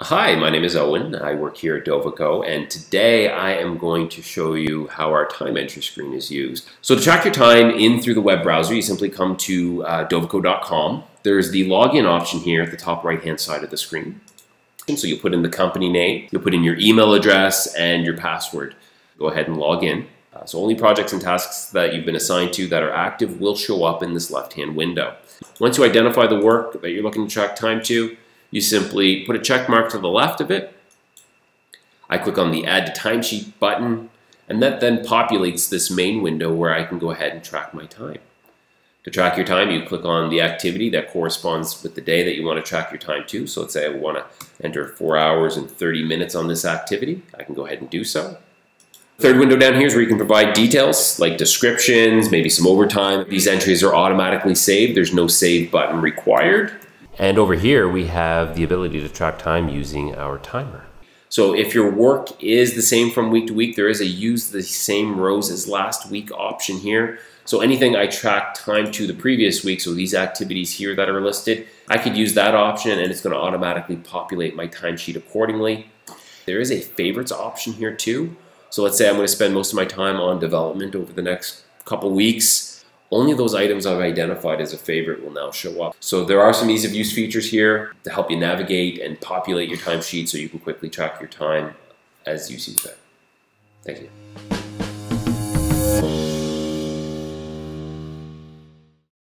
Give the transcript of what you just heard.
Hi, my name is Owen. I work here at Dovico, and today I am going to show you how our time entry screen is used. So to track your time in through the web browser, you simply come to uh, dovico.com. There's the login option here at the top right-hand side of the screen. And so you'll put in the company name, you'll put in your email address and your password. Go ahead and log in. Uh, so only projects and tasks that you've been assigned to that are active will show up in this left-hand window. Once you identify the work that you're looking to track time to, you simply put a check mark to the left of it. I click on the Add to Timesheet button, and that then populates this main window where I can go ahead and track my time. To track your time, you click on the activity that corresponds with the day that you want to track your time to. So let's say I want to enter 4 hours and 30 minutes on this activity. I can go ahead and do so. Third window down here is where you can provide details like descriptions, maybe some overtime. These entries are automatically saved. There's no save button required. And over here, we have the ability to track time using our timer. So if your work is the same from week to week, there is a use the same rows as last week option here. So anything I track time to the previous week, so these activities here that are listed, I could use that option and it's gonna automatically populate my timesheet accordingly. There is a favorites option here too. So let's say I'm gonna spend most of my time on development over the next couple weeks only those items I've identified as a favorite will now show up. So there are some ease of use features here to help you navigate and populate your timesheet so you can quickly track your time as you see fit. Thank you.